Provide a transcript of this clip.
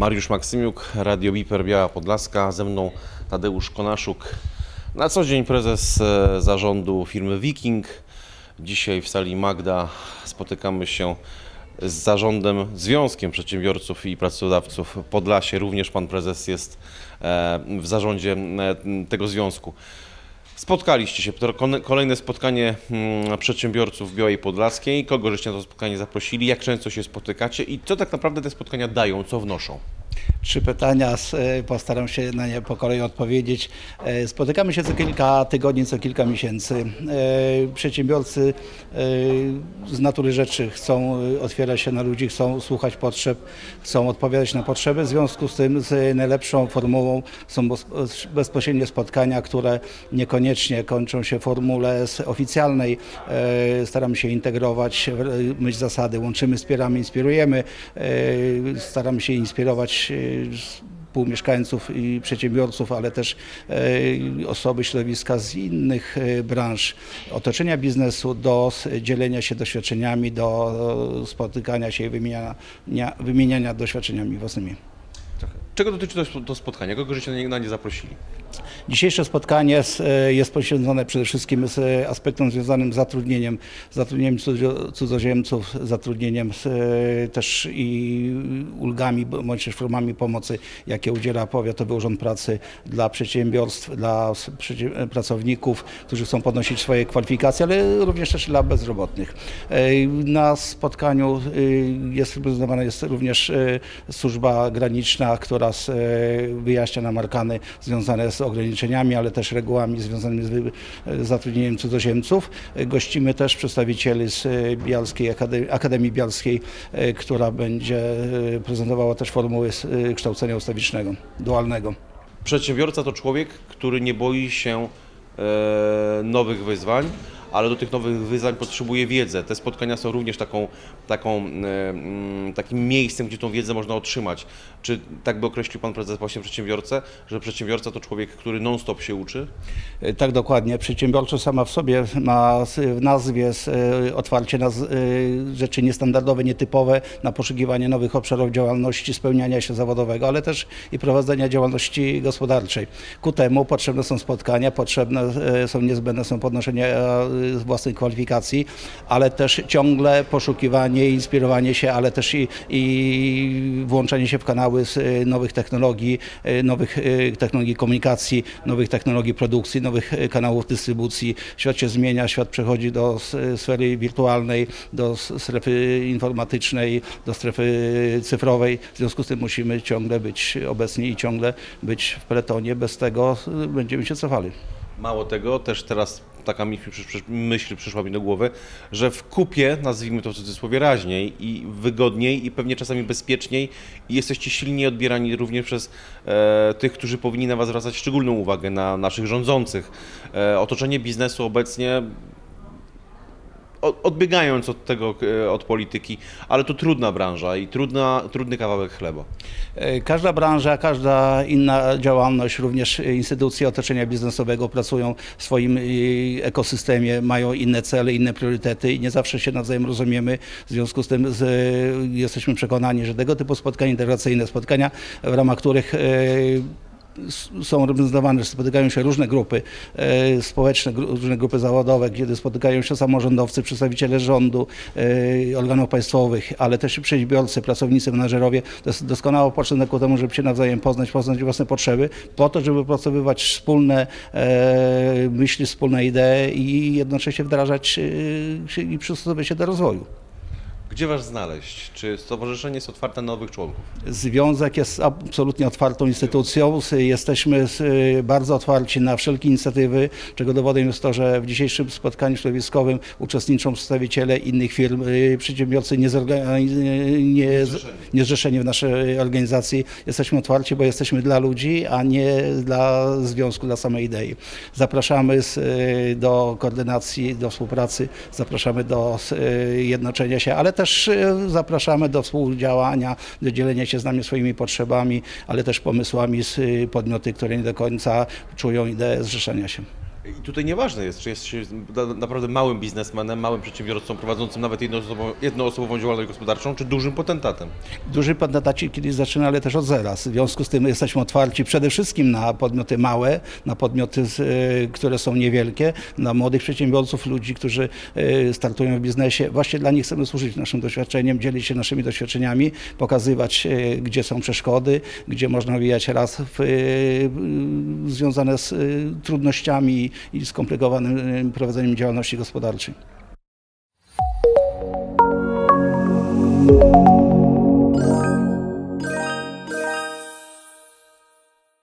Mariusz Maksymiuk, Radio Biper Biała Podlaska, ze mną Tadeusz Konaszuk, na co dzień prezes e, zarządu firmy Viking. Dzisiaj w sali Magda spotykamy się z zarządem, związkiem przedsiębiorców i pracodawców Podlasie. Również pan prezes jest e, w zarządzie e, tego związku. Spotkaliście się, kolejne spotkanie mm, przedsiębiorców w Białej Podlaskiej. Kogo żeście na to spotkanie zaprosili? Jak często się spotykacie i co tak naprawdę te spotkania dają, co wnoszą? Trzy pytania, e, postaram się na nie po kolei odpowiedzieć. E, Spotykamy się co kilka tygodni, co kilka miesięcy. E, Przedsiębiorcy z natury rzeczy chcą otwierać się na ludzi, chcą słuchać potrzeb, chcą odpowiadać na potrzeby. W związku z tym z najlepszą formułą są bezpośrednie spotkania, które niekoniecznie kończą się formule oficjalnej. Staramy się integrować myśl zasady, łączymy, wspieramy, inspirujemy. Staramy się inspirować współmieszkańców i przedsiębiorców, ale też e, osoby środowiska z innych e, branż, otoczenia biznesu do dzielenia się doświadczeniami, do spotykania się i wymieniania, wymieniania doświadczeniami własnymi. Czego dotyczy to, spotkanie? Kogo żeście na nie zaprosili? Dzisiejsze spotkanie e, jest poświęcone przede wszystkim z e, aspektom związanym z zatrudnieniem, zatrudnieniem cudzo- cudzoziemców, zatrudnieniem e, też i ulgami bądź też formami pomocy, jakie udziela Powiatowy Urząd Pracy dla przedsiębiorstw, dla e, pracowników, którzy chcą podnosić swoje kwalifikacje, ale również też dla bezrobotnych. Na spotkaniu jest reprezentowana jest również służba graniczna, która wyjaśnia nam arkany związane z ograniczeniami, ale też regułami związanymi z z zatrudnieniem cudzoziemców. E, Gościmy też przedstawicieli z e, Bialskiej Akademii, Akademii Bialskiej, e, która będzie e, prezentowała też formuły e, kształcenia ustawicznego, dualnego. Przedsiębiorca to człowiek, który nie boi się e, nowych wyzwań, ale do tych nowych wyzwań potrzebuje wiedzę. Te spotkania są również taką, taką, e, mm, takim miejscem, gdzie tą wiedzę można otrzymać. Czy tak by określił Pan Prezes właśnie przedsiębiorcę, że przedsiębiorca to człowiek, który non-stop się uczy? E, Tak dokładnie. Przedsiębiorczość sama w sobie ma w nazwie e, otwarcie na rzeczy niestandardowe, nietypowe, na poszukiwanie nowych obszarów działalności, spełniania się zawodowego, ale też i prowadzenia działalności gospodarczej. Ku temu potrzebne są spotkania, potrzebne są niezbędne są podnoszenie e, własnych kwalifikacji, ale też ciągle poszukiwanie, inspirowanie się, ale też i, i włączanie się w kanały z e, nowych technologii, e, nowych e, technologii komunikacji, nowych technologii produkcji, nowych kanałów dystrybucji. Świat się zmienia, świat przechodzi do sfery wirtualnej, do strefy informatycznej, do strefy cyfrowej. W związku z tym musimy ciągle być obecni i ciągle być w peletonie. Bez tego będziemy się cofali. Mało tego, też teraz taka myśl, przysz- przysz- myśl przyszła mi do głowy, że w kupie, nazwijmy to w cudzysłowie raźniej i wygodniej i pewnie czasami bezpieczniej i jesteście silniej odbierani również przez e, tych, którzy powinni na Was zwracać szczególną uwagę, na naszych rządzących. E, otoczenie biznesu obecnie odbiegając od tego, e, od polityki, ale to trudna branża i trudna, trudny kawałek chleba. E, Każda branża, każda inna działalność, również instytucje otoczenia biznesowego pracują w swoim e, ekosystemie, mają inne cele, inne priorytety i nie zawsze się nawzajem rozumiemy. W związku z tym z, jesteśmy przekonani, że tego typu spotkania integracyjne, spotkania, w ramach których są reprezentowane, spotykają się różne grupy e, społeczne, różne grupy zawodowe, kiedy spotykają się samorządowcy, przedstawiciele rządu, e, organów państwowych, ale też przedsiębiorcy, pracownicy, menadżerowie. To jest doskonały początek ku temu, żeby się nawzajem poznać, poznać własne potrzeby, po to, żeby pracowywać wspólne e, myśli, wspólne idee i jednocześnie wdrażać i przystosowywać się do rozwoju. Gdzie Was znaleźć? Czy stowarzyszenie jest otwarte na nowych członków? Związek jest absolutnie otwartą instytucją. Jesteśmy s- bardzo otwarci na wszelkie inicjatywy, czego dowodem jest to, że w dzisiejszym spotkaniu środowiskowym uczestniczą przedstawiciele innych firm, y, przedsiębiorcy niezorga- nie, nie, niezrzeszeni w naszej organizacji. Jesteśmy otwarci, bo jesteśmy dla ludzi, a nie dla związku, dla samej idei. Zapraszamy do koordynacji, do współpracy, zapraszamy do jednoczenia się, ale też y, zapraszamy do współdziałania, do dzielenia się z nami swoimi potrzebami, ale też pomysłami z y, podmioty, które nie do końca czują ideę zrzeszenia się. I tutaj nieważne jest, czy jest się na- naprawdę małym biznesmenem, małym przedsiębiorcą prowadzącym nawet jednoosobową, działalność gospodarczą, czy dużym potentatem. Duży podmiotaci kiedyś zaczynali też od zera. W związku z tym jesteśmy otwarci przede wszystkim na podmioty małe, na podmioty, y, które są niewielkie, na młodych przedsiębiorców, ludzi, którzy y, startują w biznesie. Właśnie dla nich chcemy służyć naszym doświadczeniem, dzielić się naszymi doświadczeniami, pokazywać, y, gdzie są przeszkody, gdzie można wijać raz w, związane z trudnościami i skomplikowanym y, prowadzeniem działalności gospodarczej.